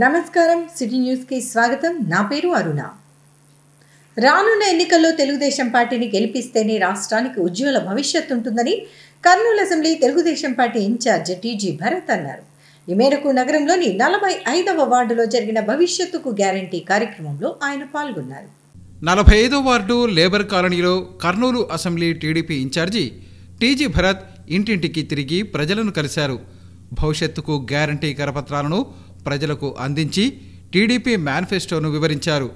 నమస్కారం సిటీ న్యూస్కి స్వాగతం. నా పేరు అరుణ. రానున్న ఎన్నికల్లో తెలుగుదేశం పార్టీని గెలిపిస్తేనే రాష్ట్రానికి ఉజ్వల భవిష్యత్తు ఉంటుందని Kurnool assembly Telugu Desam party incharge TG Bharat అన్నారు. ఈ మేరకు నగరంలోని నలభై ఐదవ వార్డులో జరిగిన భవిష్యత్తుకు గ్యారంటీ కార్యక్రమంలో ఆయన పాల్గొన్నారు. నలభై ఐదో వార్డు లేబర్ కాలనీలో Kurnool assembly TDP incharge TG Bharat ఇంటింటికి తిరిగి ప్రజలను కలిశారు. భవిష్యత్తుకు గ్యారంటీ కరపత్రాలను ప్రజలకు అందించి టీడీపీ మేనిఫెస్టోను వివరించారు.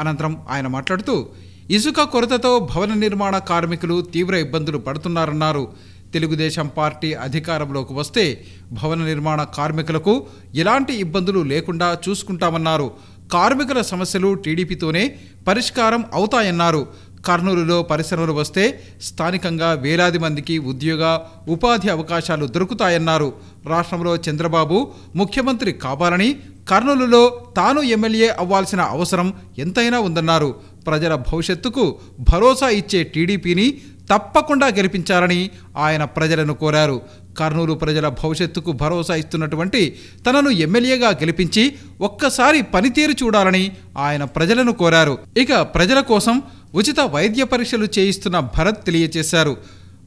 అనంతరం ఆయన మాట్లాడుతూ ఇసుక కొరతతో భవన నిర్మాణ కార్మికులు తీవ్ర ఇబ్బందులు పడుతున్నారన్నారు. తెలుగుదేశం పార్టీ అధికారంలోకి వస్తే భవన నిర్మాణ కార్మికులకు ఎలాంటి ఇబ్బందులు లేకుండా చూసుకుంటామన్నారు. కార్మికుల సమస్యలు టీడీపీతోనే పరిష్కారం అవుతాయన్నారు. కర్నూలులో పరిశ్రమలు వస్తే స్థానికంగా వేలాది మందికి ఉద్యోగ ఉపాధి అవకాశాలు దొరుకుతాయన్నారు. రాష్ట్రంలో చంద్రబాబు ముఖ్యమంత్రి కావాలని కర్నూలులో తాను ఎమ్మెల్యే అవ్వాల్సిన అవసరం ఎంతైనా ఉందన్నారు. ప్రజల భవిష్యత్తుకు భరోసా ఇచ్చే టీడీపీని తప్పకుండా గెలిపించాలని ఆయన ప్రజలను కోరారు. కర్నూలు ప్రజల భవిష్యత్తుకు భరోసా ఇస్తున్నటువంటి తనను ఎమ్మెల్యేగా గెలిపించి ఒక్కసారి పనితీరు చూడాలని ఆయన ప్రజలను కోరారు. ఇక ప్రజల కోసం ఉచిత వైద్య పరీక్షలు చేయిస్తున్న భరత్ తెలియజేశారు.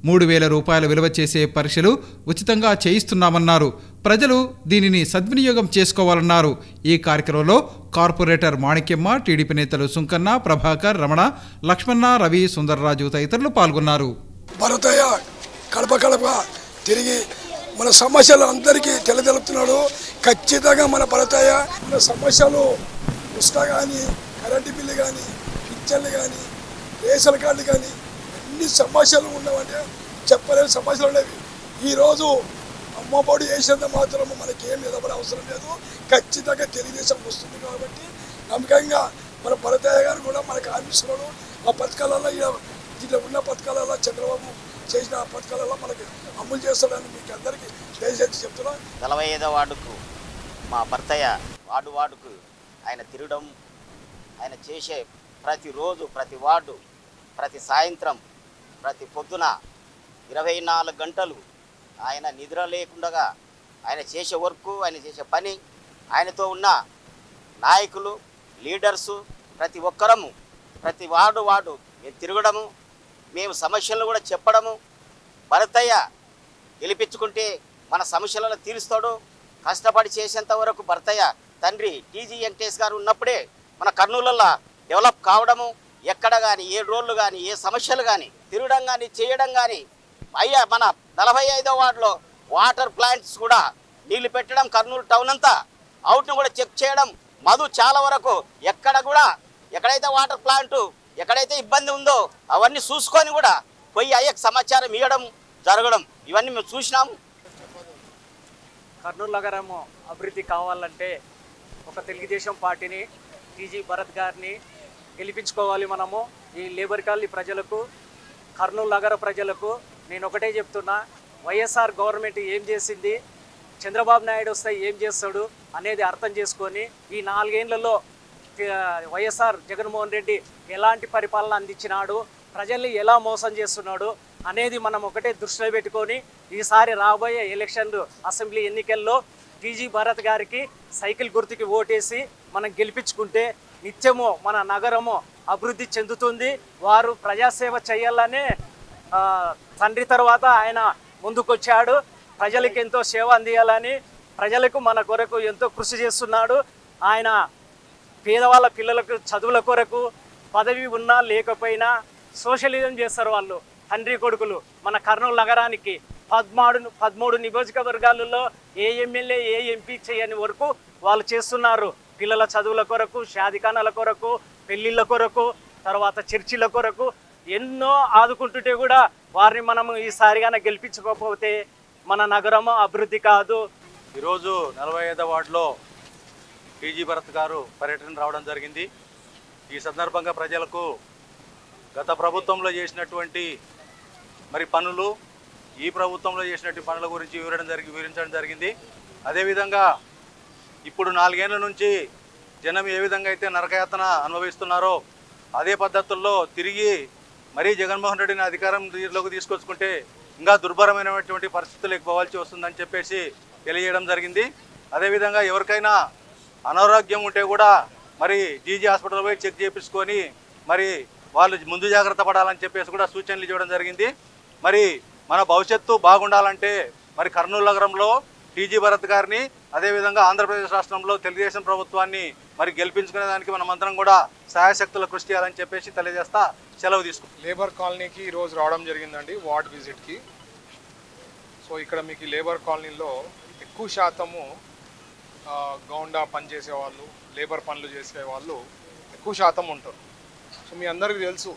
మూడు వేల రూపాయల విలువ చేసే పరీక్షలు ఉచితంగా చేయిస్తున్నామన్నారు. ప్రజలు దీనిని సద్వినియోగం చేసుకోవాలన్నారు. ఈ కార్యక్రమంలో కార్పొరేటర్ మాణిక్యమ్మ టీడీపీ నేతలు సుంకన్న ప్రభాకర్ రమణ లక్ష్మణ రవి సుందర్రాజు తదితరులు పాల్గొన్నారు. భరతయ్య కడప కడప తిరిగి మన సమస్యలు అందరికీ తెలియజెలుపుతున్నాడు ఖచ్చితంగా మన భరతయ్య మన సమస్యలు ఇసుక కానీ కరెంటు బిల్లు కానీ పింఛన్లు కానీ రేషన్ కార్డు కానీ ఎన్ని సమస్యలు ఉన్నామంటే చెప్పలేని సమస్యలు ఉండేవి. ఈరోజు అమ్మఒడి చేసినంత మాత్రం మనకి ఏం నిలబడే అవసరం లేదు. ఖచ్చితంగా తెలుగుదేశం వస్తుంది కాబట్టి నమ్మకంగా మన భరతయ్య గారు కూడా మనకు ఆశిస్తున్నాడు ఆ పథకాలలో ఇలా ఉన్న పథకాలలో చంద్రబాబు చేసిన ఆ పథకాలలో మనకి అమలు చేస్తాడని మీకు అందరికీ దయచేసి చెప్తున్నా. నలభై ఐదో వార్డుకు మా భర్తయ్య వార్డు వార్డుకు ఆయన తిరగడం ఆయన చేసే ప్రతిరోజు ప్రతి వార్డు ప్రతి సాయంత్రం ప్రతి పొద్దున ఇరవై నాలుగు గంటలు ఆయన నిద్ర లేకుండా ఆయన చేసే వర్క్ ఆయన చేసే పని ఆయనతో ఉన్న నాయకులు లీడర్సు ప్రతి ఒక్కరము ప్రతి వార్డు వార్డు మేము తిరగడము మేము సమస్యలను కూడా చెప్పడము భరతయ్య గెలిపించుకుంటే మన సమస్యలను తీరుస్తాడు. కష్టపడి చేసేంత వరకు భర్తయ్య తండ్రి టీజీ వెంకటేష్ గారు ఉన్నప్పుడే మన కర్నూలల్లో డెవలప్ కావడము ఎక్కడ కానీ ఏ రోడ్లు కానీ ఏ సమస్యలు కానీ తిరగడం కానీ చేయడం కానీ అయ్యా మన నలభై ఐదో వార్డులో వాటర్ ప్లాంట్స్ కూడా నీళ్ళు పెట్టడం కర్నూలు టౌన్ అంతా అవుట్ను కూడా చెక్ చేయడం మధు చాలా వరకు ఎక్కడ కూడా ఎక్కడైతే వాటర్ ప్లాంట్ ఎక్కడైతే ఇబ్బంది ఉందో అవన్నీ చూసుకొని కూడా పోయి అయ్యకు సమాచారం ఇవ్వడం జరగడం ఇవన్నీ మేము చూసినాము. కర్నూలు నగరము అభివృద్ధి కావాలంటే ఒక తెలుగుదేశం పార్టీని టీజీ భరత్ గారిని గెలిపించుకోవాలి మనము ఈ లేబర్ కాలనీ ప్రజలకు. కర్నూలు నగర ప్రజలకు నేను ఒకటే చెప్తున్నా వైఎస్ఆర్ గవర్నమెంట్ ఏం చేసింది చంద్రబాబు నాయుడు వస్తే ఏం చేస్తాడు అనేది అర్థం చేసుకొని ఈ నాలుగేళ్ళలో వైఎస్ఆర్ జగన్మోహన్ రెడ్డి ఎలాంటి పరిపాలన అందించినాడు ప్రజల్ని ఎలా మోసం చేస్తున్నాడు అనేది మనం ఒకటే దృష్టిలో పెట్టుకొని ఈసారి రాబోయే ఎలక్షన్లు అసెంబ్లీ ఎన్నికల్లో టీజీ భరత్ గారికి సైకిల్ గుర్తుకి ఓటేసి మనం గెలిపించుకుంటే నిత్యము మన నగరము అభివృద్ధి చెందుతుంది. వారు ప్రజాసేవ చేయాలనే తండ్రి తర్వాత ఆయన ముందుకొచ్చాడు. ప్రజలకు ఎంతో సేవ అందియాలని ప్రజలకు మన కొరకు ఎంతో కృషి చేస్తున్నాడు. ఆయన పేదవాళ్ళ పిల్లలకు చదువుల కొరకు పదవి ఉన్నా లేకపోయినా సోషలిజం చేస్తారు వాళ్ళు. తండ్రి కొడుకులు మన కర్నూలు నగరానికి పదమూడు పదమూడు నియోజకవర్గాలలో ఏ ఎమ్మెల్యే ఏ ఎంపీ చేయని వరకు వాళ్ళు చేస్తున్నారు. పిల్లల చదువుల కొరకు షాదిఖానాల కొరకు పెళ్ళిళ్ళ కొరకు తర్వాత చర్చిల కొరకు ఎన్నో ఆదుకుంటుంటే కూడా వారిని మనము ఈసారిగానే గెలిపించకపోతే మన నగరము అభివృద్ధి కాదు. ఈరోజు నలభై ఐదో వార్డులో టీజీ భరత్ గారు పర్యటన రావడం జరిగింది. ఈ సందర్భంగా ప్రజలకు గత ప్రభుత్వంలో చేసినటువంటి మరి పనులు ఈ ప్రభుత్వంలో చేసినటువంటి పనుల గురించి వివరడం జరిగి వివరించడం జరిగింది. అదేవిధంగా ఇప్పుడు నాలుగేళ్ళ నుంచి జనం ఏ విధంగా అయితే నరకయాతన అనుభవిస్తున్నారో అదే పద్ధతుల్లో తిరిగి మరీ జగన్మోహన్ రెడ్డిని అధికారంలోకి తీసుకొచ్చుకుంటే ఇంకా దుర్భరమైనటువంటి పరిస్థితులకు పోవాల్సి వస్తుందని చెప్పేసి తెలియజేయడం జరిగింది. అదేవిధంగా ఎవరికైనా అనారోగ్యం ఉంటే కూడా మరి జీజీ హాస్పిటల్ పోయి చెక్ చేయించుకొని మరి వాళ్ళు ముందు జాగ్రత్త పడాలని చెప్పేసి కూడా సూచనలు ఇవ్వడం జరిగింది. మరి మన భవిష్యత్తు బాగుండాలంటే మరి కర్నూలు నగరంలో టీజీ భరత్ గారిని అదేవిధంగా ఆంధ్రప్రదేశ్ రాష్ట్రంలో తెలుగుదేశం ప్రభుత్వాన్ని మరి గెలిపించుకునే దానికి మనమందరం కూడా సహాయశక్తుల కృషి చేయాలని చెప్పేసి తెలియజేస్తా సెలవు తీసుకు లేబర్ కాలనీకి ఈరోజు రావడం జరిగిందండి వార్డ్ విజిట్కి. సో ఇక్కడ మీకు లేబర్ కాలనీలో ఎక్కువ శాతము గౌండా పని చేసే వాళ్ళు లేబర్ పనులు చేసే వాళ్ళు ఎక్కువ శాతం ఉంటారు. సో మీ అందరికీ తెలుసు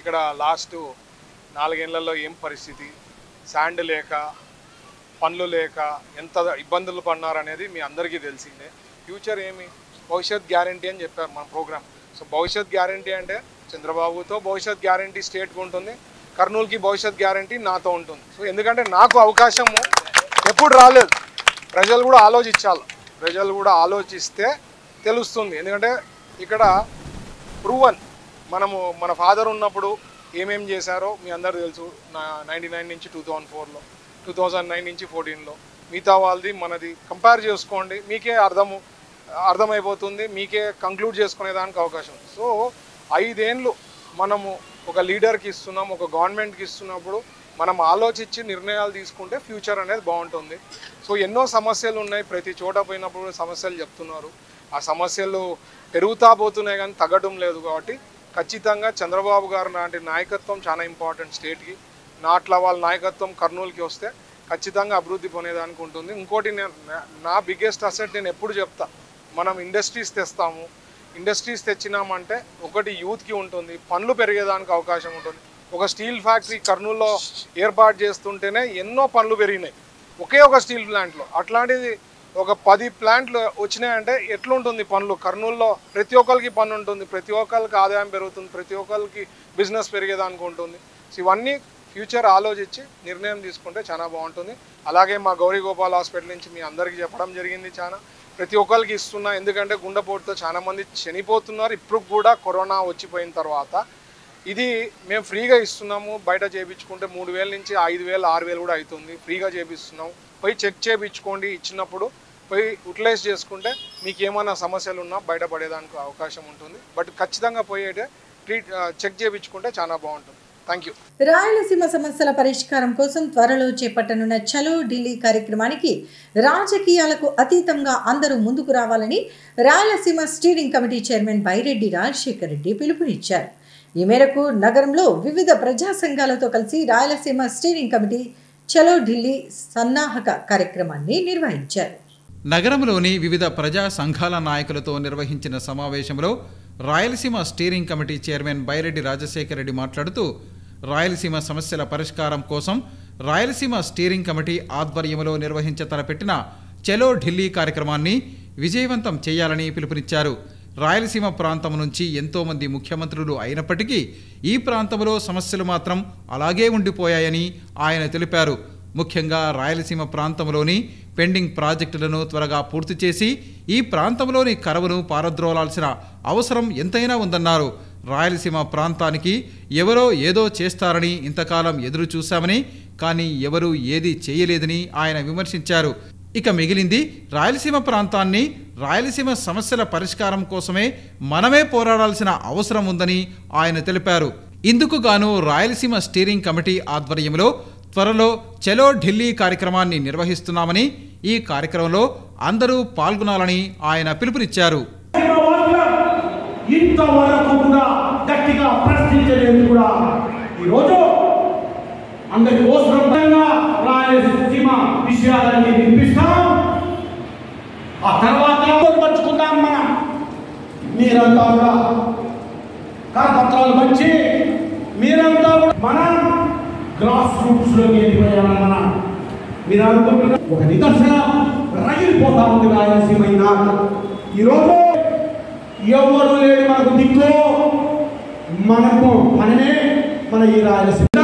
ఇక్కడ లాస్ట్ నాలుగేళ్ళలో ఏం పరిస్థితి? శాండ్ లేక పనులు లేక ఎంత ఇబ్బందులు పడినారనేది మీ అందరికీ తెలిసిందే. ఫ్యూచర్ ఏమి? భవిష్యత్ గ్యారంటీ అని చెప్పారు మన ప్రోగ్రామ్. సో భవిష్యత్ గ్యారంటీ అంటే చంద్రబాబుతో భవిష్యత్ గ్యారంటీ స్టేట్కి ఉంటుంది కర్నూలుకి భవిష్యత్ గ్యారంటీ నాతో ఉంటుంది. సో ఎందుకంటే నాకు అవకాశము ఎప్పుడు రాలేదు. ప్రజలు కూడా ఆలోచించాలి. ప్రజలు కూడా ఆలోచిస్తే తెలుస్తుంది. ఎందుకంటే ఇక్కడ ప్రూవన్ మనము మన ఫాదర్ ఉన్నప్పుడు ఏమేం చేశారో మీ అందరు తెలుసు. నా నైంటీ నైన్ నుంచి టూ థౌజండ్ ఫోర్లో టూ థౌజండ్ నైన్ నుంచి ఫోర్టీన్లో మిగతా వాళ్ళది మనది. కంపేర్ చేసుకోండి. మీకే అర్థము అర్థమైపోతుంది. మీకే కంక్లూడ్ చేసుకునేదానికి అవకాశం సో ఐదేండ్లు మనము ఒక లీడర్కి ఇస్తున్నాం ఒక గవర్నమెంట్కి ఇస్తున్నప్పుడు మనం ఆలోచించి నిర్ణయాలు తీసుకుంటే ఫ్యూచర్ అనేది బాగుంటుంది. సో ఎన్నో సమస్యలు ఉన్నాయి. ప్రతి చోట పోయినప్పుడు సమస్యలు చెప్తున్నారు. ఆ సమస్యలు పెరుగుతా పోతున్నాయి కానీ తగ్గడం లేదు కాబట్టి ఖచ్చితంగా చంద్రబాబు గారు లాంటి నాయకత్వం చాలా ఇంపార్టెంట్ స్టేట్కి నాట్ల వాళ్ళ నాయకత్వం కర్నూలుకి వస్తే ఖచ్చితంగా అభివృద్ధి పొందేదానికి ఉంటుంది. ఇంకోటి నేను నా- బిగ్గెస్ట్ అసెట్ నేను ఎప్పుడు చెప్తా మనం ఇండస్ట్రీస్ తెస్తాము. ఇండస్ట్రీస్ తెచ్చినామంటే ఒకటి యూత్కి ఉంటుంది పనులు పెరిగేదానికి అవకాశం ఉంటుంది. ఒక స్టీల్ ఫ్యాక్టరీ కర్నూలులో ఏర్పాటు చేస్తుంటేనే ఎన్నో పనులు పెరిగినాయి. ఒకే ఒక స్టీల్ ప్లాంట్లో అట్లాంటిది ఒక పది ప్లాంట్లు వచ్చినాయంటే ఎట్లుంటుంది పనులు? కర్నూలులో ప్రతి ఒక్కరికి పని ఉంటుంది ప్రతి ఒక్కరికి ఆదాయం పెరుగుతుంది ప్రతి ఒక్కరికి బిజినెస్ పెరిగేదానికి ఉంటుంది. సో ఇవన్నీ ఫ్యూచర్ ఆలోచించి నిర్ణయం తీసుకుంటే చాలా బాగుంటుంది. అలాగే మా గౌరీ గోపాల్ హాస్పిటల్ నుంచి మీ అందరికీ చెప్పడం జరిగింది చాలా. ప్రతి ఒక్కరికి ఇస్తున్నా ఎందుకంటే గుండెపోటుతో చాలా మంది చనిపోతున్నారు. ఇప్పుడు కూడా కరోనా వచ్చిపోయిన తర్వాత ఇది మేము ఫ్రీగా ఇస్తున్నాము. బయట చేయించుకుంటే మూడు వేల నుంచి ఐదు వేలు ఆరు వేలు కూడా అవుతుంది. ఫ్రీగా చేపిస్తున్నాము పోయి చెక్ చేయించుకోండి ఇచ్చినప్పుడు పోయి యూటిలైజ్ చేసుకుంటే మీకు ఏమైనా సమస్యలు ఉన్నా బయటపడేదానికి అవకాశం ఉంటుంది. బట్ ఖచ్చితంగా పోయేటే ట్రీట్ చెక్ చేయించుకుంటే చాలా బాగుంటుంది. థ్యాంక్ యూ రాయలసీమ సమస్యల పరిష్కారం కోసం త్వరలో చేపట్టనున్న చలో ఢిల్లీ కార్యక్రమానికి రాజకీయాలకు అతీతంగా అందరూ ముందుకు రావాలని Rayalaseema steering committee chairman Byreddy Rajasekhar Reddy పిలుపునిచ్చారు. ఈ మేరకు నగరంలో వివిధ ప్రజా సంఘాలతో కలిసి రాయలసీమ స్టీరింగ్ కమిటీ చలో ఢిల్లీ సన్నాహక కార్యక్రమాన్ని నిర్వహించారు. నగరంలోని వివిధ ప్రజా సంఘాల నాయకులతో నిర్వహించిన సమావేశంలో Rayalaseema steering committee chairman Byreddy Rajasekhara Reddy మాట్లాడుతూ రాయలసీమ సమస్యల పరిష్కారం కోసం రాయలసీమ స్టీరింగ్ కమిటీ ఆధ్వర్యంలో నిర్వహించ తలపెట్టిన చలో ఢిల్లీ కార్యక్రమాన్ని విజయవంతం చేయాలని పిలుపునిచ్చారు. రాయలసీమ ప్రాంతం నుంచి ఎంతోమంది ముఖ్యమంత్రులు అయినప్పటికీ ఈ ప్రాంతంలో సమస్యలు మాత్రం అలాగే ఉండిపోయాయని ఆయన తెలిపారు. ముఖ్యంగా రాయలసీమ ప్రాంతంలోని పెండింగ్ ప్రాజెక్టులను త్వరగా పూర్తి చేసి ఈ ప్రాంతంలోని కరవును పారద్రోలాల్సిన అవసరం ఎంతైనా ఉందన్నారు. రాయలసీమ ప్రాంతానికి ఎవరో ఏదో చేస్తారని ఇంతకాలం ఎదురు చూశామని కానీ ఎవరూ ఏది చేయలేదని ఆయన విమర్శించారు. ఇక మిగిలింది రాయలసీమ ప్రాంతాన్ని రాయలసీమ సమస్యల పరిష్కారం కోసమే మనమే పోరాడాల్సిన అవసరం ఉందని ఆయన తెలిపారు. ఇందుకు గాను రాయలసీమ స్టీరింగ్ కమిటీ ఆధ్వర్యంలో త్వరలో చలో ఢిల్లీ కార్యక్రమాన్ని నిర్వహిస్తున్నామని ఈ కార్యక్రమంలో అందరూ పాల్గొనాలని ఆయన పిలుపునిచ్చారు. ఇంతవరకు కూడా గట్టిగా ప్రశ్నించలేదు కూడా. ఈరోజు అందరి కోసంగా రాయలసీమ విషయాలన్నీ వినిపిస్తాం. ఆ తర్వాత పంచుకుందాం మనం. మీరంతా కూడా కరపత్రాలు పంచి మీరంతా కూడా మనం గ్రాస్ రూట్స్లోకి వెళ్ళిపోయాం మనం మీరు అనుకుంటున్న ఒక నిదర్శనం రగిలిపోతా ఉంది రాయలసీమ ఈనాడు ఈరోజు ఎవరు లేడు మనకు దిక్కు? మనకు మనమే మన ఈ రాయలసీమ.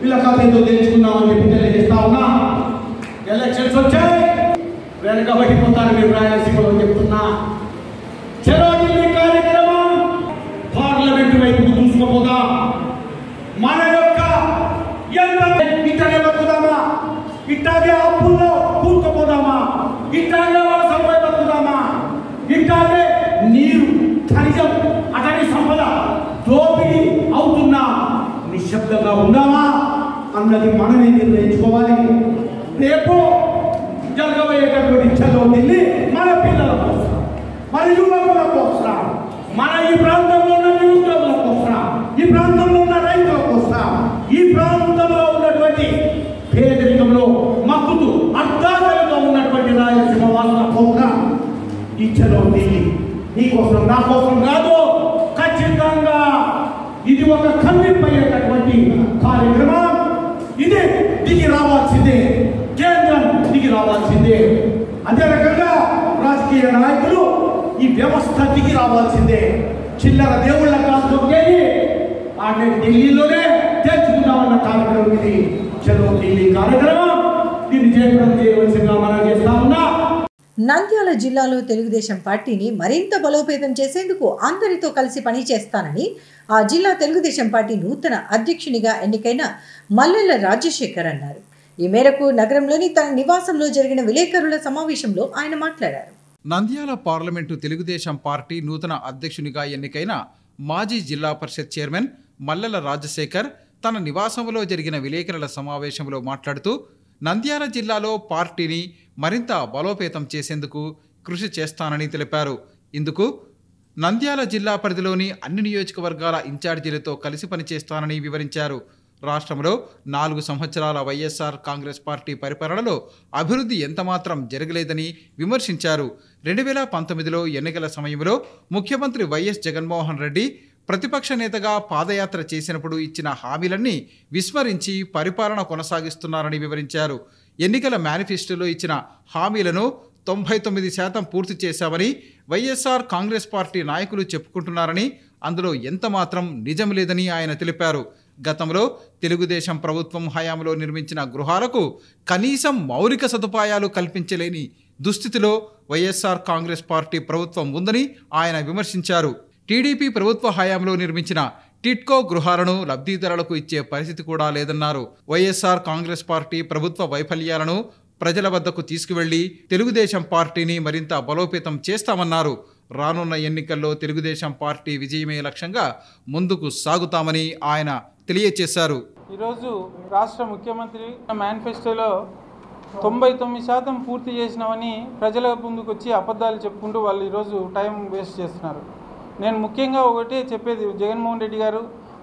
వీళ్ళ కథ ఏదో తెలుసుకుందామని చెప్పి తెలియజేస్తా ఉన్నా. ఎలక్షన్స్ వచ్చాయి. వెనకబడిపోతారు మీరు రాయలసీమలో చెప్తున్నా చలో ఢిల్లీ కార్యక్రమం పార్లమెంట్ వైపు చూసుకోపోదా మన యొక్క ఎంత ఇట్టనే బతుకుదామా ఇట్టాగే అప్పుల్లో కూర్చోపోదామా ఇట్టాగే వలసపై బతుకుదామా అన్నది మనమే నిర్ణయించుకోవాలి. రేపు జరగబోయేటటువంటి చదువు ఢిల్లీ మన పిల్లల కోసం మన యువకుల కోసం మన ఈ ప్రాంతంలో ఉన్న నిరుద్యోగుల కోసం ఈ ప్రాంతంలో ఉన్న రైతుల కోసం ఈ ప్రాంతంలో ఉన్నటువంటి పేదరికంలో మక్కుతూ అర్థాలతో ఉన్నటువంటి రాయలసీమ వాళ్ళ కోసం ఈ చలో ఢిల్లీ. నీకోసం నా కోసం ఇది ఒక కన్వింపయ్యేటటువంటి కార్యక్రమం ఇది దిగి రావాల్సిందే కేంద్రం దిగి రావాల్సిందే అదే రకంగా రాజకీయ నాయకులు ఈ వ్యవస్థ దిగి రావాల్సిందే. చిల్లర దేవుళ్ళ కాదు ఆడే ఢిల్లీలోనే తెచ్చుకుందామన్న కార్యక్రమం ఇది. చలో ఢిల్లీ కార్యక్రమం. దీన్ని చేయడం చేయవలసిందిగా మనం చేస్తా ఉన్నా. నంద్యాల జిల్లాలో తెలుగుదేశం పార్టీని మరింత బలోపేతం చేసేందుకు అందరితో కలిసి పనిచేస్తానని ఆ జిల్లా తెలుగుదేశం పార్టీ నూతన అధ్యక్షునిగా ఎన్నికైన మల్లెల రాజశేఖర్ అన్నారు. ఈ మేరకు నగరంలోని తన నివాసంలో జరిగిన విలేకరుల సమావేశంలో ఆయన మాట్లాడారు. నంద్యాల పార్లమెంటు తెలుగుదేశం పార్టీ నూతన అధ్యక్షునిగా ఎన్నికైన మాజీ జిల్లా పరిషత్ చైర్మన్ మల్లెల రాజశేఖర్ తన నివాసంలో జరిగిన విలేకరుల సమావేశంలో మాట్లాడుతూ నంద్యాల జిల్లాలో పార్టీని మరింత బలోపేతం చేసేందుకు కృషి చేస్తానని తెలిపారు. ఇందుకు నంద్యాల జిల్లా పరిధిలోని అన్ని నియోజకవర్గాల ఇన్ఛార్జీలతో కలిసి పనిచేస్తానని వివరించారు. రాష్ట్రంలో నాలుగు సంవత్సరాల వైఎస్ఆర్ కాంగ్రెస్ పార్టీ పరిపాలనలో అభివృద్ధి ఎంతమాత్రం జరగలేదని విమర్శించారు. రెండు వేల పంతొమ్మిదిలో ఎన్నికల సమయంలో ముఖ్యమంత్రి వైఎస్ జగన్మోహన్ రెడ్డి ప్రతిపక్ష నేతగా పాదయాత్ర చేసినప్పుడు ఇచ్చిన హామీలన్నీ విస్మరించి పరిపాలన కొనసాగిస్తున్నారని వివరించారు. ఎన్నికల మేనిఫెస్టోలో ఇచ్చిన హామీలను తొంభై తొమ్మిది శాతం పూర్తి చేశామని వైఎస్ఆర్ కాంగ్రెస్ పార్టీ నాయకులు చెప్పుకుంటున్నారని అందులో ఎంత మాత్రం నిజం లేదని ఆయన తెలిపారు. గతంలో తెలుగుదేశం ప్రభుత్వం హయాంలో నిర్మించిన గృహాలకు కనీసం మౌలిక సదుపాయాలు కల్పించలేని దుస్థితిలో వైఎస్ఆర్ కాంగ్రెస్ పార్టీ ప్రభుత్వం ఉందని ఆయన విమర్శించారు. టీడీపీ ప్రభుత్వ హయాంలో నిర్మించిన టిట్కో గృహాలను లబ్ధిదారులకు ఇచ్చే పరిస్థితి కూడా లేదన్నారు. వైఎస్ఆర్ కాంగ్రెస్ పార్టీ ప్రభుత్వ వైఫల్యాలను ప్రజల వద్దకు తీసుకువెళ్ళి తెలుగుదేశం పార్టీని మరింత బలోపేతం చేస్తామన్నారు. రానున్న ఎన్నికల్లో తెలుగుదేశం పార్టీ విజయమే లక్ష్యంగా ముందుకు సాగుతామని ఆయన తెలియచేశారు. ఈరోజు రాష్ట్ర ముఖ్యమంత్రి మేనిఫెస్టోలో తొంభై తొమ్మిది శాతం పూర్తి చేసినామని ప్రజల ముందుకు వచ్చి అబద్ధాలు చెప్పుకుంటూ వాళ్ళు ఈరోజు టైం వేస్ట్ చేస్తున్నారు. నేను ముఖ్యంగా ఒకటే చెప్పేది జగన్మోహన్ రెడ్డి గారు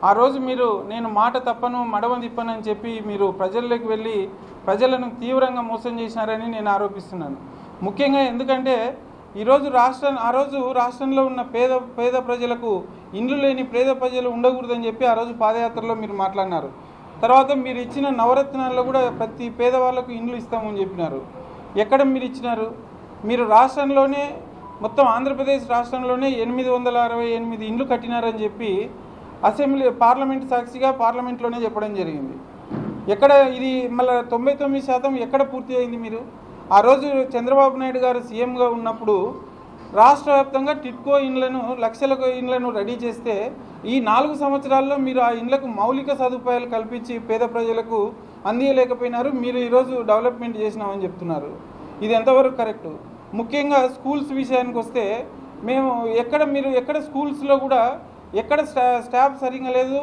ఆ రోజు మీరు నేను మాట తప్పను మడమ తిప్పనని చెప్పి మీరు ప్రజల్లోకి వెళ్ళి ప్రజలను తీవ్రంగా మోసం చేసినారని నేను ఆరోపిస్తున్నాను. ముఖ్యంగా ఎందుకంటే ఈరోజు రాష్ట్ర ఆ రోజు రాష్ట్రంలో ఉన్న పేద పేద ప్రజలకు ఇండ్లు లేని పేద ప్రజలు ఉండకూడదని చెప్పి ఆ రోజు పాదయాత్రలో మీరు మాట్లాడినారు. తర్వాత మీరు ఇచ్చిన నవరత్నాల్లో కూడా ప్రతి పేదవాళ్ళకు ఇండ్లు ఇస్తామని చెప్పినారు. ఎక్కడ మీరు ఇచ్చినారు? మీరు రాష్ట్రంలోనే మొత్తం ఆంధ్రప్రదేశ్ రాష్ట్రంలోనే ఎనిమిది వందల అరవై ఎనిమిది ఇండ్లు కట్టినారని చెప్పి అసెంబ్లీ పార్లమెంట్ సాక్షిగా పార్లమెంట్లోనే చెప్పడం జరిగింది. ఎక్కడ ఇది మళ్ళీ తొంభై తొమ్మిది శాతం ఎక్కడ పూర్తి అయింది మీరు? ఆ రోజు చంద్రబాబు నాయుడు గారు సీఎంగా ఉన్నప్పుడు రాష్ట్ర వ్యాప్తంగా టిట్కో ఇండ్లను లక్షల ఇండ్లను రెడీ చేస్తే ఈ నాలుగు సంవత్సరాల్లో మీరు ఆ ఇండ్లకు మౌలిక సదుపాయాలు కల్పించి పేద ప్రజలకు అందియలేకపోయినారు. మీరు ఈరోజు డెవలప్మెంట్ చేసినామని చెప్తున్నారు. ఇది ఎంతవరకు కరెక్ట్? ముఖ్యంగా స్కూల్స్ విషయానికి వస్తే మేము ఎక్కడ మీరు ఎక్కడ స్కూల్స్లో కూడా ఎక్కడ స్టా స్టాఫ్ సరిగా లేదు.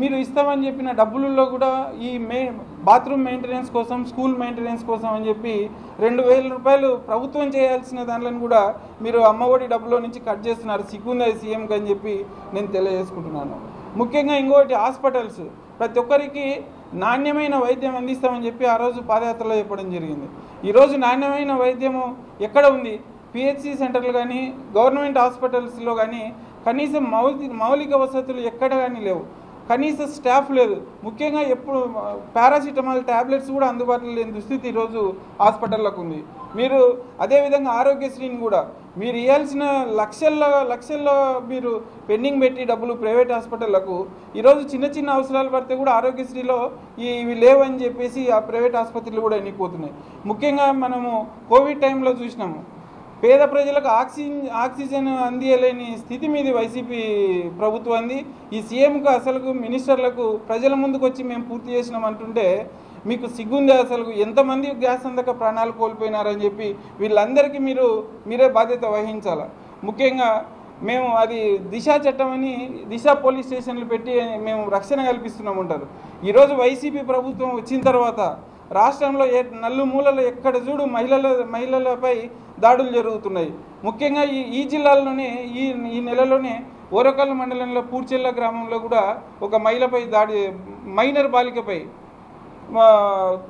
మీరు ఇస్తామని చెప్పిన డబ్బులలో కూడా ఈ మే బాత్రూమ్ మెయింటెనెన్స్ కోసం స్కూల్ మెయింటెనెన్స్ కోసం అని చెప్పి రెండు వేల రూపాయలు ప్రభుత్వం చేయాల్సిన దానిలో కూడా మీరు అమ్మఒడి డబ్బులో నుంచి కట్ చేస్తున్నారు. సిగ్గుందా సీఎంకి అని చెప్పి నేను తెలియజేసుకుంటున్నాను. ముఖ్యంగా ఇంకోటి హాస్పిటల్స్. ప్రతి ఒక్కరికి నాణ్యమైన వైద్యం అందిస్తామని చెప్పి ఆ రోజు పాదయాత్రలో చెప్పడం జరిగింది. ఈరోజు నాణ్యమైన వైద్యము ఎక్కడ ఉంది? పిహెచ్సి సెంటర్లు కానీ గవర్నమెంట్ హాస్పిటల్స్లో కానీ కనీసం మౌలిక మౌలిక వసతులు ఎక్కడ కానీ లేవు. కనీస స్టాఫ్ లేదు. ముఖ్యంగా ఎప్పుడు పారాసిటమాల్ ట్యాబ్లెట్స్ కూడా అందుబాటులో లేని దుస్థితి ఈరోజు హాస్పిటల్లకు ఉంది. మీరు అదేవిధంగా ఆరోగ్యశ్రీని కూడా మీరు ఇవ్వాల్సిన లక్షల్లో లక్షల్లో మీరు పెండింగ్ పెట్టి డబ్బులు ప్రైవేట్ హాస్పిటళ్ళకు ఈరోజు చిన్న చిన్న అవసరాలు పడితే కూడా ఆరోగ్యశ్రీలో ఇవి లేవని చెప్పేసి ఆ ప్రైవేట్ ఆసుపత్రులు కూడా ఎన్నిపోతున్నాయి ముఖ్యంగా మనము కోవిడ్ టైంలో చూసినాము. పేద ప్రజలకు ఆక్సిజన్ ఆక్సిజన్ అందియలేని స్థితి మీది వైసీపీ ప్రభుత్వం అంది ఈ సీఎంకు అసలు మినిస్టర్లకు ప్రజల ముందుకు వచ్చి మేము పూర్తి చేసినాం అంటుంటే మీకు సిగ్గుంది అసలు ఎంతమంది గ్యాస్ అందక ప్రాణాలు కోల్పోయినారని చెప్పి వీళ్ళందరికీ మీరు మీరే బాధ్యత వహించాలి. ముఖ్యంగా మేము అది దిశ చట్టం అని దిశ పోలీస్ స్టేషన్లు పెట్టి మేము రక్షణ కల్పిస్తున్నాం ఉంటారు ఈరోజు వైసీపీ ప్రభుత్వం వచ్చిన తర్వాత రాష్ట్రంలో ఏ నల్లు మూలలో ఎక్కడ చూడు మహిళల మహిళలపై దాడులు జరుగుతున్నాయి. ముఖ్యంగా ఈ ఈ జిల్లాలోనే ఈ ఈ నెలలోనే ఓరకల్ మండలంలో పూర్చెల్ల గ్రామంలో కూడా ఒక మహిళపై దాడి మైనర్ బాలికపై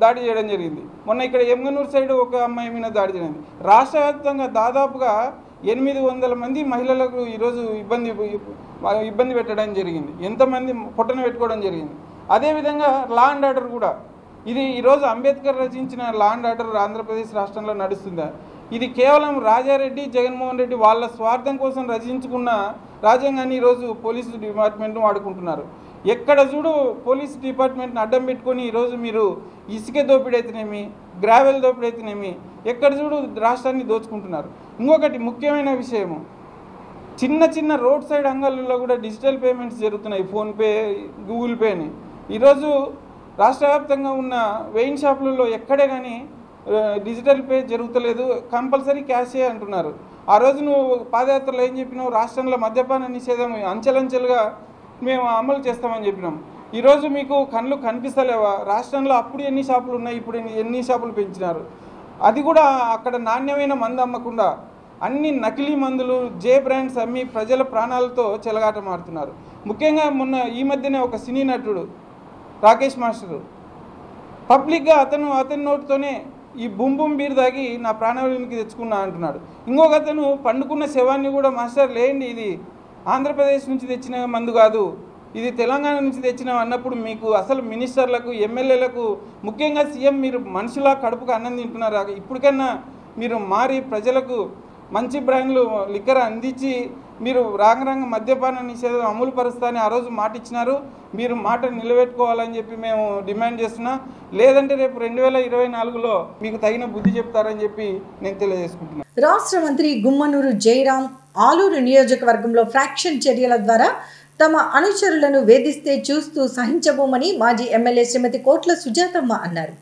దాడి చేయడం జరిగింది. మొన్న ఇక్కడ ఎమ్గనూరు సైడ్ ఒక అమ్మాయి మీద దాడి జరిగింది. రాష్ట్ర వ్యాప్తంగా దాదాపుగా ఎనిమిది వందల మంది మహిళలకు ఈరోజు ఇబ్బంది ఇబ్బంది పెట్టడం జరిగింది. ఎంతమంది పొట్టన పెట్టుకోవడం జరిగింది. అదేవిధంగా లా అండ్ ఆర్డర్ కూడా. ఇది ఈరోజు అంబేద్కర్ రచించిన లా అండ్ ఆర్డర్ ఆంధ్రప్రదేశ్ రాష్ట్రంలో నడుస్తుందా? ఇది కేవలం రాజారెడ్డి జగన్మోహన్ రెడ్డి వాళ్ళ స్వార్థం కోసం రచించుకున్న రాజ్యాంగాన్ని ఈరోజు పోలీసు డిపార్ట్మెంట్ను వాడుకుంటున్నారు. ఎక్కడ చూడు పోలీస్ డిపార్ట్మెంట్ని అడ్డం పెట్టుకొని ఈరోజు మీరు ఇసుక దోపిడీ అయితేనేమి గ్రావెల్ దోపిడీ అయితేనేమి ఎక్కడ చూడు రాష్ట్రాన్ని దోచుకుంటున్నారు. ఇంకొకటి ముఖ్యమైన విషయము. చిన్న చిన్న రోడ్ సైడ్ అంగళ్ళలో కూడా డిజిటల్ పేమెంట్స్ జరుగుతున్నాయి ఫోన్పే గూగుల్ పే అని ఈరోజు రాష్ట్ర వ్యాప్తంగా ఉన్న వెయిన్ షాపులలో ఎక్కడే కానీ డిజిటల్ పే జరుగుతలేదు. కంపల్సరీ క్యాషే అంటున్నారు. ఆ రోజు నువ్వు పాదయాత్రలో ఏం చెప్పినావు? రాష్ట్రంలో మద్యపాన నిషేధం అంచెలంచెలుగా మేము అమలు చేస్తామని చెప్పినాం. ఈరోజు మీకు కళ్ళు కనిపిస్తలేవా? రాష్ట్రంలో అప్పుడు ఎన్ని షాపులు ఉన్నాయి? ఇప్పుడు ఎన్ని ఎన్ని షాపులు పెంచినారు? అది కూడా అక్కడ నాణ్యమైన మందు అమ్మకుండా అన్ని నకిలీ మందులు జే బ్రాండ్స్ అమ్మి ప్రజల ప్రాణాలతో చెలగాటమాడుతున్నారు ముఖ్యంగా మొన్న ఈ మధ్యనే ఒక సినీ నటుడు రాకేష్ మాస్టరు. పబ్లిక్గా అతను అతని నోటితోనే ఈ బుమ్ బుమ్ బీర్ తాగి నా ప్రాణానికి తెచ్చుకున్నా అంటున్నాడు. ఇంకొక అతను పండుకున్న శవాన్ని కూడా మాస్టర్ లేండి ఇది. ఆంధ్రప్రదేశ్ నుంచి తెచ్చిన మందు కాదు. ఇది తెలంగాణ నుంచి తెచ్చిన అన్నప్పుడు మీకు అసలు మినిస్టర్లకు ఎమ్మెల్యేలకు ముఖ్యంగా సీఎం మీరు మనుషులా కడుపుకు అన్నం తింటున్నారు. ఇప్పటికన్నా మీరు మారి ప్రజలకు మంచి బ్రాండ్లు లిక్కర్ అందించి మీరు రాంగరంగ మద్యపాన నిషేధం అమలు పరుస్తా అని ఆ రోజు మాట ఇచ్చినారు మీరు మాట నిలబెట్టుకోవాలని చెప్పి మేము డిమాండ్ చేస్తున్నాం. లేదంటే రేపు రెండు వేల ఇరవై నాలుగులో మీకు తగిన బుద్ధి చెప్తారని చెప్పి నేను తెలియజేసుకుంటున్నాను రాష్ట్ర మంత్రి గుమ్మనూరు జయరాం ఆలూరు నియోజకవర్గంలో ఫ్రాక్షన్ చర్యల ద్వారా తమ అనుచరులను వేధిస్తే చూస్తూ సహించబోమని మాజీ ఎమ్మెల్యే శ్రీమతి కోట్ల సుజాతమ్మ అన్నారు.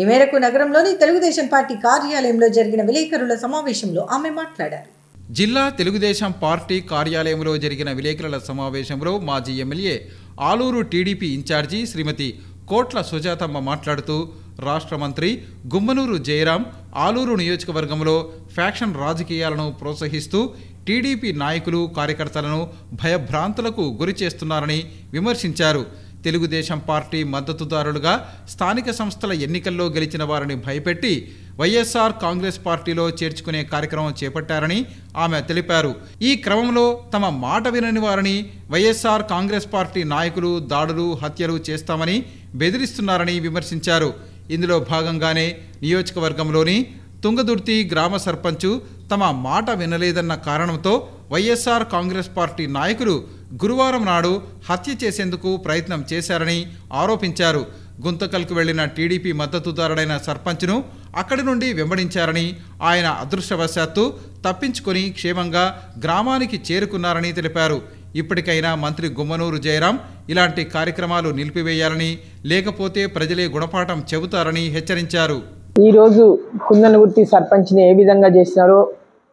ఈ మేరకు నగరంలోని తెలుగుదేశం పార్టీ కార్యాలయంలో జరిగిన విలేకరుల సమావేశంలో ఆమె మాట్లాడారు. జిల్లా తెలుగుదేశం పార్టీ కార్యాలయంలో జరిగిన విలేకరుల సమావేశంలో మాజీ MLA Aluru TDP incharge Srimathi Kotla Sujathamma మాట్లాడుతూ రాష్ట్ర మంత్రి గుమ్మనూరు జయరాం ఆలూరు నియోజకవర్గంలో ఫ్యాక్షన్ రాజకీయాలను ప్రోత్సహిస్తూ టీడీపీ నాయకులు కార్యకర్తలను భయభ్రాంతులకు గురి చేస్తున్నారని విమర్శించారు. తెలుగుదేశం పార్టీ మద్దతుదారులుగా స్థానిక సంస్థల ఎన్నికల్లో గెలిచిన వారిని భయపెట్టి వైఎస్ఆర్ కాంగ్రెస్ పార్టీలో చేర్చుకునే కార్యక్రమం చేపట్టారని ఆమె తెలిపారు. ఈ క్రమంలో తమ మాట వినని వారిని వైఎస్ఆర్ కాంగ్రెస్ పార్టీ నాయకులు దాడులు హత్యలు చేస్తామని బెదిరిస్తున్నారని విమర్శించారు. ఇందులో భాగంగానే నియోజకవర్గంలోని తుంగదుర్తి గ్రామ సర్పంచు తమ మాట వినలేదన్న కారణంతో వైఎస్ఆర్ కాంగ్రెస్ పార్టీ నాయకులు గురువారం నాడు హత్య చేసేందుకు ప్రయత్నం చేశారని ఆరోపించారు. గుంతకల్కు వెళ్ళిన టీడీపీ మద్దతుదారుడైన సర్పంచ్ను అక్కడి నుండి వెంబడించారని ఆయన అదృష్టవశాత్తు తప్పించుకొని క్షేమంగా గ్రామానికి చేరుకున్నారని తెలిపారు. ఇప్పటికైనా మంత్రి గుమ్మనూరు జయరాం ఇలాంటి కార్యక్రమాలు నిలిపివేయాలని లేకపోతే ప్రజలే గుణపాఠం చెబుతారని హెచ్చరించారు. ఈ రోజు కుందనగుర్తి సర్పంచ్ని ఏ విధంగా చేసినారో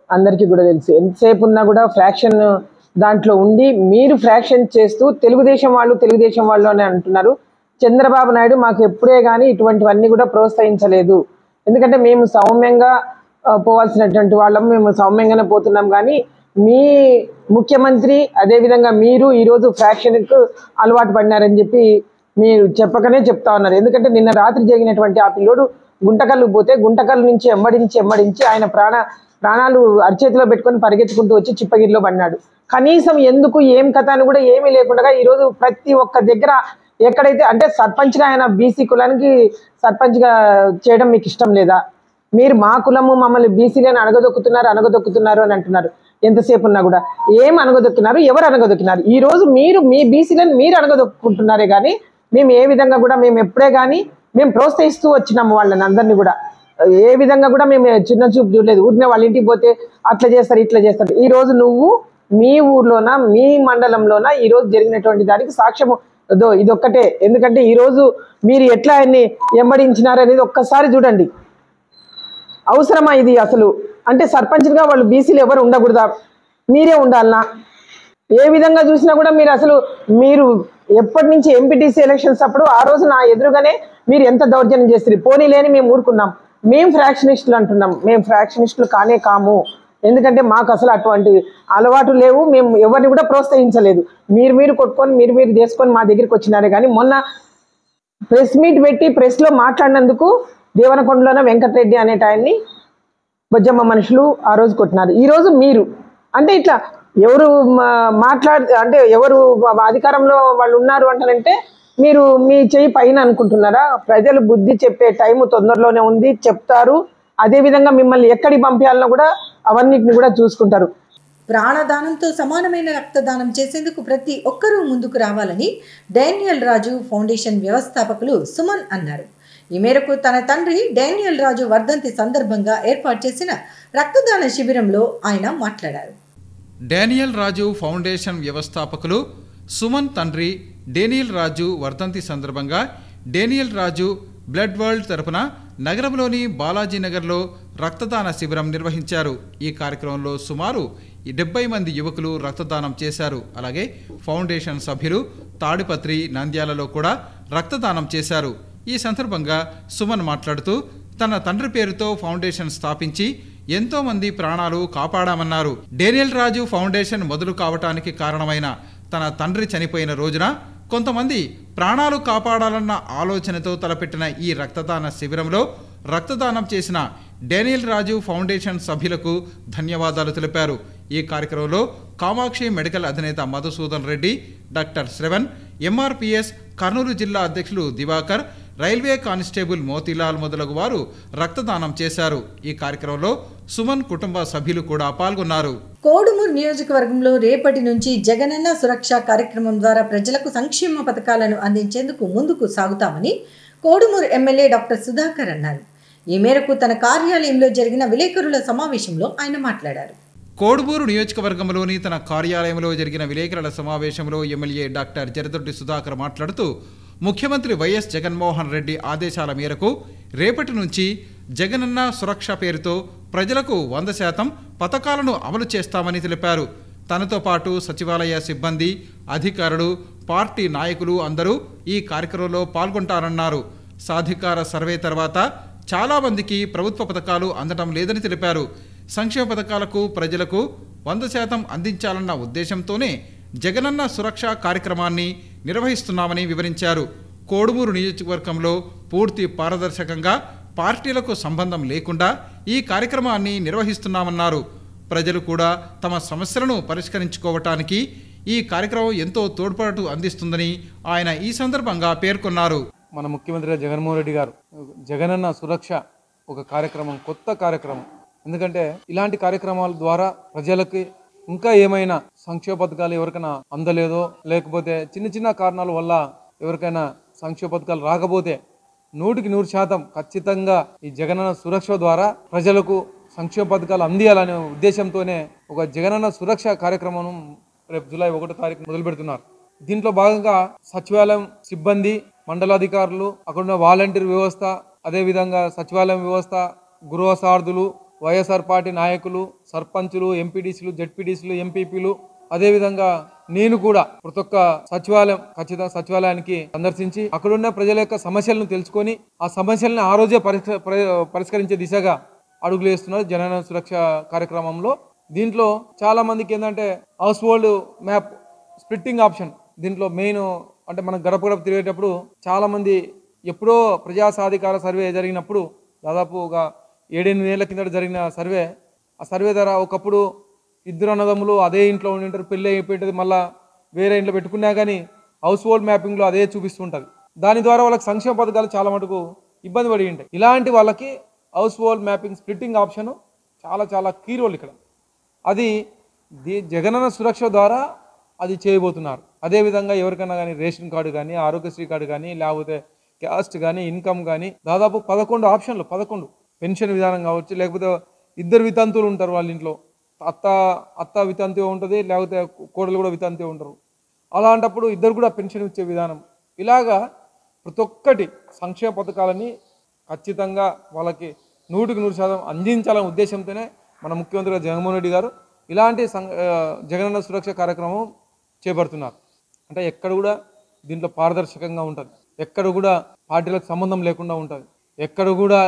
అందరికీ కూడా తెలుసు. ఎంతసేపు ఉన్నా కూడా ఫ్రాక్షన్ దాంట్లో ఉండి మీరు ఫ్రాక్షన్ చేస్తూ తెలుగుదేశం వాళ్ళు తెలుగుదేశం వాళ్ళు అని అంటున్నారు. చంద్రబాబు నాయుడు మాకు ఎప్పుడే కానీ ఇటువంటివన్నీ కూడా ప్రోత్సహించలేదు. ఎందుకంటే మేము సౌమ్యంగా పోవాల్సినటువంటి వాళ్ళం మేము సౌమ్యంగానే పోతున్నాం కానీ మీ ముఖ్యమంత్రి అదేవిధంగా మీరు ఈరోజు ఫ్రాక్షన్కు అలవాటు పడినారని చెప్పి మీరు చెప్పకనే చెప్తా ఉన్నారు. ఎందుకంటే నిన్న రాత్రి జరిగినటువంటి ఆ పిల్లోడు గుంటకల్లు పోతే గుంటకల్లు నుంచి ఎమ్మడించి ఎమ్మడించి ఆయన ప్రాణ ప్రాణాలు అరిచేతిలో పెట్టుకొని పరిగెత్తుకుంటూ వచ్చి చిప్పగిరిలో పడినాడు. కనీసం ఎందుకు ఏం కథ అని కూడా ఏమీ లేకుండా ఈరోజు ప్రతి ఒక్క దగ్గర ఎక్కడైతే అంటే సర్పంచ్గా ఆయన బీసీ కులానికి సర్పంచ్గా చేయడం మీకు ఇష్టం లేదా? మీరు మా కులము మమ్మల్ని బీసీలను అణగదొక్కుతున్నారు అణగదొక్కుతున్నారు అని అంటున్నారు. ఎంతసేపు ఉన్నా కూడా. ఏం అనగదొక్కినారు ఎవరు అనగదొక్కినారు ఈ రోజు మీరు మీ బీసీలను మీరు అనగదొక్కుంటున్నారే కానీ మేము ఏ విధంగా కూడా మేము ఎప్పుడే కానీ మేము ప్రోత్సహిస్తూ వచ్చినాము వాళ్ళని అందరినీ కూడా. ఏ విధంగా కూడా మేము చిన్న చూపు చూడలేదు. ఊరినే వాళ్ళ ఇంటికి పోతే అట్లా చేస్తారు ఇట్లా చేస్తారు. ఈ రోజు నువ్వు మీ ఊర్లోన మీ మండలంలోన ఈరోజు జరిగినటువంటి దానికి సాక్ష్యము ఇది ఇదొక్కటే. ఎందుకంటే ఈరోజు మీరు ఎట్లా ఆయన్ని వెంబడించినారనేది అనేది ఒక్కసారి చూడండి. అవసరమా ఇది అసలు? అంటే సర్పంచ్గా వాళ్ళు బీసీలు ఎవరు ఉండకూడదా? మీరే ఉండాలనా? ఏ విధంగా చూసినా కూడా మీరు అసలు మీరు ఎప్పటి నుంచి ఎంపీటీసీ ఎలక్షన్స్ అప్పుడు ఆ రోజు నా ఎదురుగానే మీరు ఎంత దౌర్జన్యం చేస్తారు పోనీ లేని మేము ఊరుకున్నాం. మేము ఫ్రాక్షనిస్టులు అంటున్నాం. మేము ఫ్రాక్షనిస్టులు కానే కాము. ఎందుకంటే మాకు అసలు అటువంటి అలవాటు లేవు. మేము ఎవరిని కూడా ప్రోత్సహించలేదు. మీరు మీరు కొట్టుకొని మీరు మీరు చేసుకొని మా దగ్గరికి వచ్చినారే కానీ మొన్న ప్రెస్ మీట్ పెట్టి ప్రెస్లో మాట్లాడినందుకు దేవనకొండలోన వెంకటరెడ్డి అనే ఆయన్ని బొజ్జమ్మ మనుషులు ఆ రోజు కొట్టినారు. ఈరోజు మీరు అంటే ఇట్లా ఎవరు మాట్లాడు అంటే ఎవరు అధికారంలో వాళ్ళు ఉన్నారు అంటారంటే మీరు మీ చేయి పైన అనుకుంటున్నారా? ప్రజలు బుద్ధి చెప్పే టైం తొందరలోనే ఉంది చెప్తారు. అదేవిధంగా మిమ్మల్ని ఎక్కడికి పంపించాలన్నా కూడా అవన్నిటిని కూడా చూసుకుంటారు. ప్రాణదానంతో సమానమైన రక్తదానం చేసేందుకు ప్రతి ఒక్కరూ ముందుకు రావాలని డానియల్ రాజు ఫౌండేషన్ వ్యవస్థాపకులు సుమన్ అన్నారు. ఈ మేరకు తన తండ్రి డానియల్ రాజు వర్ధంతి సందర్భంగా ఏర్పాటు చేసిన రక్తదాన శిబిరంలో ఆయన మాట్లాడారు. డానియల్ రాజు ఫౌండేషన్ వ్యవస్థాపకులు సుమన్ తండ్రి డేనియల్ రాజు వర్ధంతి సందర్భంగా డేనియల్ రాజు బ్లడ్ వరల్డ్ తరపున నగరంలోని బాలాజీ నగర్లో రక్తదాన శిబిరం నిర్వహించారు. ఈ కార్యక్రమంలో సుమారు డెబ్బై మంది యువకులు రక్తదానం చేశారు. అలాగే ఫౌండేషన్ సభ్యులు తాడిపత్రి నంద్యాలలో కూడా రక్తదానం చేశారు. ఈ సందర్భంగా సుమన్ మాట్లాడుతూ తన తండ్రి పేరుతో ఫౌండేషన్ స్థాపించి ఎంతో మంది ప్రాణాలు కాపాడామన్నారు. డేనియల్ రాజు ఫౌండేషన్ మొదలు కావటానికి కారణమైన తన తండ్రి చనిపోయిన రోజున కొంతమంది ప్రాణాలు కాపాడాలన్న ఆలోచనతో తలపెట్టిన ఈ రక్తదాన శిబిరంలో రక్తదానం చేసిన డేనియల్ రాజు ఫౌండేషన్ సభ్యులకు ధన్యవాదాలు తెలిపారు. ఈ కార్యక్రమంలో కామాక్షి మెడికల్ అధినేత మధుసూదన్ రెడ్డి డాక్టర్ శ్రవణ్ ఎంఆర్పిఎస్ కర్నూలు జిల్లా అధ్యక్షులు దివాకర్ రైల్వే కానిస్టేబుల్ మోతీలాల్ మొదలగు వారు రక్తదానం చేశారు. ఈ కార్యక్రమంలో సుమన్ కుటుంబ సభ్యులు కూడా పాల్గొన్నారు. కోడుమూరు నియోజకవర్గంలో రేపటి నుంచి జగనన్న సురక్ష కార్యక్రమం ద్వారా ప్రజలకు సంక్షేమ పథకాలను అందించేందుకు ముందుకు సాగుతామని కోడుమూరు ఎమ్మెల్యే డాక్టర్ సుధాకర్ అన్నారు. ఈ మేరకు తన కార్యాలయంలో జరిగిన విలేకరుల సమావేశంలో ఆయన మాట్లాడారు. కోడుమూరు నియోజకవర్గంలోని తన కార్యాలయంలో జరిగిన విలేకరుల సమావేశంలో ఎమ్మెల్యే డాక్టర్ జరదొడ్డి సుధాకర్ మాట్లాడుతూ ముఖ్యమంత్రి వైఎస్ జగన్మోహన్ రెడ్డి ఆదేశాల మేరకు రేపటి నుంచి జగనన్న సురక్ష పేరుతో ప్రజలకు వంద శాతం పథకాలను అమలు చేస్తామని తెలిపారు. తనతో పాటు సచివాలయ సిబ్బంది అధికారులు పార్టీ నాయకులు అందరూ ఈ కార్యక్రమంలో పాల్గొంటారన్నారు. సాధికార సర్వే తర్వాత చాలామందికి ప్రభుత్వ పథకాలు అందడం లేదని తెలిపారు. సంక్షేమ పథకాలకు ప్రజలకు వంద శాతం అందించాలన్న ఉద్దేశంతోనే జగనన్న సురక్ష కార్యక్రమాన్ని నిర్వహిస్తున్నామని వివరించారు. కోడుమూరు నియోజకవర్గంలో పూర్తి పారదర్శకంగా పార్టీలకు సంబంధం లేకుండా ఈ కార్యక్రమాన్ని నిర్వహిస్తున్నామన్నారు. ప్రజలు కూడా తమ సమస్యలను పరిష్కరించుకోవటానికి ఈ కార్యక్రమం ఎంతో తోడ్పాటు అందిస్తుందని ఆయన ఈ సందర్భంగా పేర్కొన్నారు. మన ముఖ్యమంత్రి జగన్మోహన్ రెడ్డి గారు జగనన్న సురక్ష ఒక కార్యక్రమం కొత్త కార్యక్రమం. ఎందుకంటే ఇలాంటి కార్యక్రమాల ద్వారా ప్రజలకి ఇంకా ఏమైనా సంక్షేమ పథకాలు ఎవరికైనా అందలేదో లేకపోతే చిన్న చిన్న కారణాల వల్ల ఎవరికైనా సంక్షేమ పథకాలు రాకపోతే నూటికి నూరు శాతం ఖచ్చితంగా ఈ జగనన్న సురక్ష ద్వారా ప్రజలకు సంక్షేమ పథకాలు అందియాలనే ఉద్దేశంతోనే ఒక జగనన్న సురక్ష కార్యక్రమం రేపు జూలై ఒకటో తారీఖు మొదలు పెడుతున్నారు దీంట్లో భాగంగా సచివాలయం సిబ్బంది మండలాధికారులు అక్కడున్న వాలంటీర్ వ్యవస్థ అదేవిధంగా సచివాలయం వ్యవస్థ గృహ సారథులు వైఎస్ఆర్ పార్టీ నాయకులు సర్పంచులు ఎంపీడీసీలు జెడ్పీడీసీలు ఎంపీపీలు అదేవిధంగా నేను కూడా ప్రతి ఒక్క సచివాలయం ఖచ్చితంగా సచివాలయానికి సందర్శించి అక్కడున్న ప్రజల యొక్క సమస్యలను తెలుసుకొని ఆ సమస్యలను ఆ రోజే పరిష్కరించే దిశగా అడుగులు వేస్తున్నారు జనన సురక్ష కార్యక్రమంలో. దీంట్లో చాలామందికి ఏంటంటే household map splitting option దీంట్లో మెయిన్ అంటే మనం గడప గడప తిరిగేటప్పుడు చాలామంది ఎప్పుడో ప్రజా సాధికార సర్వే జరిగినప్పుడు దాదాపు ఒక ఏడెనిమిది ఏళ్ళ కిందట జరిగిన సర్వే. ఆ సర్వే ద్వారా ఒకప్పుడు ఇద్దరు అన్నదమ్ములు అదే ఇంట్లో ఉండి ఉంటారు పెళ్ళి అయిపోయింటుంది మళ్ళీ వేరే ఇంట్లో పెట్టుకున్నా కానీ హౌస్ హోల్డ్ మ్యాపింగ్లో అదే చూపిస్తుంటుంది. దాని ద్వారా వాళ్ళకి సంక్షేమ పథకాలు చాలా మటుకు ఇబ్బంది పడి ఉంటాయి. ఇలాంటి వాళ్ళకి household mapping splitting option చాలా చాలా కీ రోల్ ఇక్కడ. అది జగనన్న సురక్ష ద్వారా అది చేయబోతున్నారు. అదేవిధంగా ఎవరికైనా కానీ రేషన్ కార్డు కానీ ఆరోగ్యశ్రీ కార్డు కానీ లేకపోతే క్యాస్ట్ కానీ ఇన్కమ్ కానీ దాదాపు పదకొండు ఆప్షన్లు పదకొండు పెన్షన్ విధానం కావచ్చు లేకపోతే ఇద్దరు వితంతువులు ఉంటారు వాళ్ళ ఇంట్లో. అత్త అత్త వితంతి ఉంటుంది లేకపోతే కోడలు కూడా వితంతి ఉంటారు. అలాంటప్పుడు ఇద్దరు కూడా పెన్షన్ ఇచ్చే విధానం. ఇలాగా ప్రతి ఒక్కటి సంక్షేమ పథకాలని ఖచ్చితంగా వాళ్ళకి నూటికి నూరు శాతం అందించాలనే ఉద్దేశంతోనే మన ముఖ్యమంత్రి జగన్మోహన్ రెడ్డి గారు ఇలాంటి సంఘ జగనన్న సురక్ష కార్యక్రమం చేపడుతున్నారు. అంటే ఎక్కడ కూడా దీంట్లో పారదర్శకంగా ఉంటుంది. ఎక్కడ కూడా పార్టీలకు సంబంధం లేకుండా ఉంటుంది. ఎక్కడ కూడా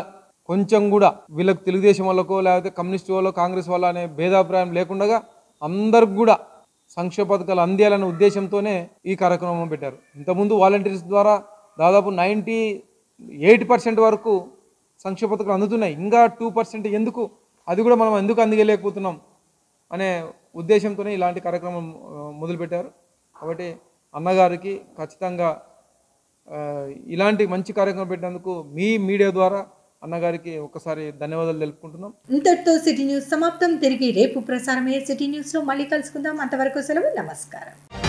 కొంచెం కూడా వీళ్ళకి తెలుగుదేశం వాళ్ళకో లేకపోతే కమ్యూనిస్ట్ వాళ్ళో కాంగ్రెస్ వాళ్ళ అనే భేదాభిప్రాయం లేకుండా అందరికి కూడా సంక్షేమ పథకాలు అందేయాలనే ఉద్దేశంతోనే ఈ కార్యక్రమం పెట్టారు. ఇంతకుముందు వాలంటీర్స్ ద్వారా దాదాపు నైంటీ ఎయిట్ పర్సెంట్ వరకు సంక్షేమ పథకాలు అందుతున్నాయి. ఇంకా టూ పర్సెంట్ ఎందుకు? అది కూడా మనం ఎందుకు అందగలేకపోతున్నాం అనే ఉద్దేశంతోనే ఇలాంటి కార్యక్రమం మొదలుపెట్టారు. కాబట్టి అన్నగారికి ఖచ్చితంగా ఇలాంటి మంచి కార్యక్రమం పెట్టినందుకు మీ మీడియా ద్వారా అన్నగారికి ఒకసారి ధన్యవాదాలు తెలుపుకుంటున్నాం. ఇంతటితో సిటీ న్యూస్ సమాప్తం. తిరిగి రేపు ప్రసారమయ్యే సిటీ న్యూస్లో మళ్ళీ కలుసుకుందాం. అంతవరకు సెలవు. నమస్కారం.